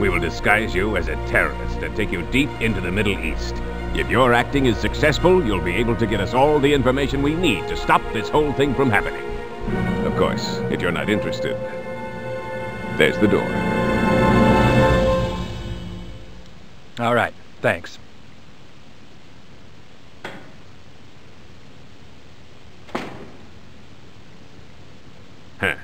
We will disguise you as a terrorist and take you deep into the Middle East. If your acting is successful, you'll be able to get us all the information we need to stop this whole thing from happening. Of course, if you're not interested, there's the door. All right, thanks. Huh.